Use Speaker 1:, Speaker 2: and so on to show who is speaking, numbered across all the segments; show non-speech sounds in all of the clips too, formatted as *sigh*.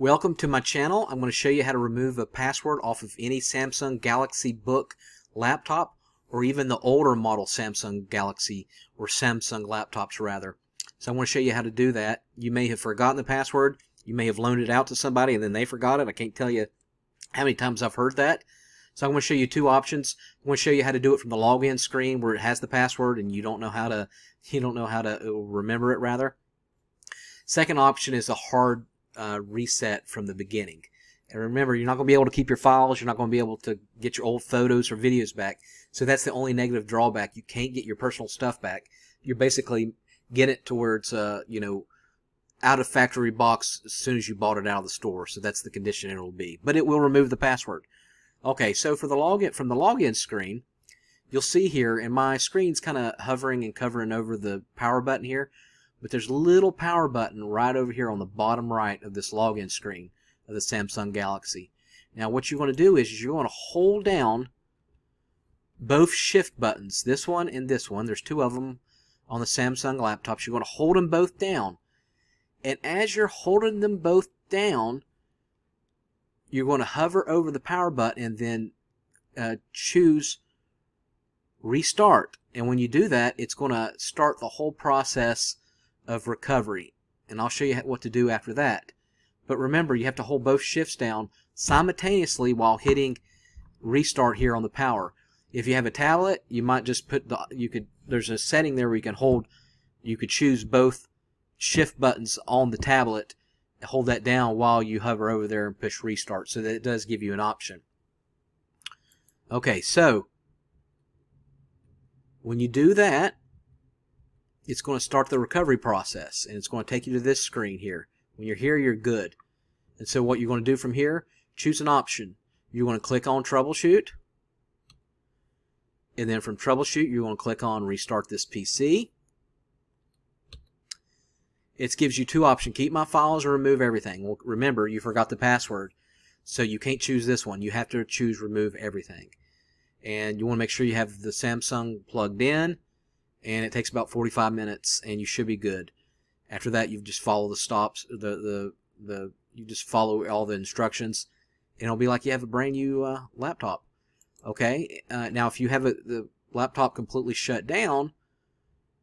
Speaker 1: Welcome to my channel. I'm going to show you how to remove a password off of any Samsung Galaxy Book laptop or even the older model Samsung Galaxy or Samsung laptops rather. So I want to show you how to do that. You may have forgotten the password. You may have loaned it out to somebody and then they forgot it. I can't tell you how many times I've heard that. So I'm going to show you two options. I'm going to show you how to do it from the login screen where it has the password and you don't know how to *laughs* you don't know how to uh, remember it rather. Second option is a hard uh, reset from the beginning. And remember, you're not going to be able to keep your files. You're not going to be able to get your old photos or videos back. So that's the only negative drawback. You can't get your personal stuff back. You're basically getting it to where it's uh, you know out of factory box as soon as you bought it out of the store. So that's the condition it will be. But it will remove the password. Okay, so for the login from the login screen, you'll see here, and my screen's kind of hovering and covering over the power button here, but there's a little power button right over here on the bottom right of this login screen of the Samsung Galaxy. Now what you're going to do is you're going to hold down both shift buttons, this one and this one. There's two of them on the Samsung laptops. You're going to hold them both down. And as you're holding them both down, you're going to hover over the power button and then uh, choose restart. And when you do that, it's going to start the whole process of recovery. And I'll show you what to do after that. But remember, you have to hold both shifts down simultaneously while hitting restart here on the power. If you have a tablet, you might just put the, you could, there's a setting there where you can hold, you could choose both shift buttons on the tablet hold that down while you hover over there and push restart so that it does give you an option. Okay, so when you do that, it's going to start the recovery process and it's going to take you to this screen here. When you're here, you're good. And so what you're going to do from here, choose an option. You're going to click on troubleshoot. And then from troubleshoot, you're going to click on restart this PC it gives you two options keep my files or remove everything well remember you forgot the password so you can't choose this one you have to choose remove everything and you want to make sure you have the Samsung plugged in and it takes about 45 minutes and you should be good. After that you just follow the stops the the the you just follow all the instructions and it'll be like you have a brand new uh, laptop. Okay? Uh, now if you have a, the laptop completely shut down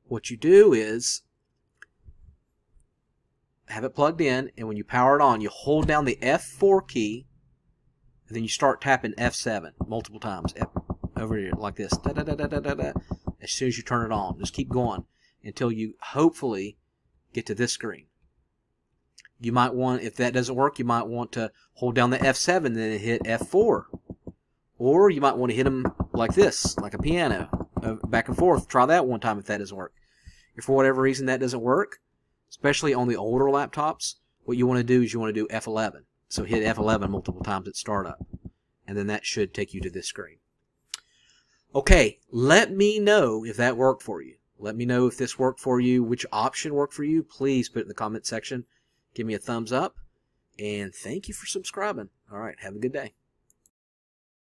Speaker 1: what you do is have it plugged in, and when you power it on, you hold down the F4 key, and then you start tapping F7 multiple times over here like this. Da, da, da, as soon as you turn it on, just keep going until you hopefully get to this screen. You might want, if that doesn't work, you might want to hold down the F7 and then hit F4. Or you might want to hit them like this, like a piano, uh, back and forth. Try that one time if that doesn't work. If for whatever reason that doesn't work, especially on the older laptops, what you want to do is you want to do F11. So hit F11 multiple times at startup. And then that should take you to this screen. Okay, let me know if that worked for you. Let me know if this worked for you, which option worked for you. Please put it in the comment section. Give me a thumbs up. And thank you for subscribing. All right, have a good day.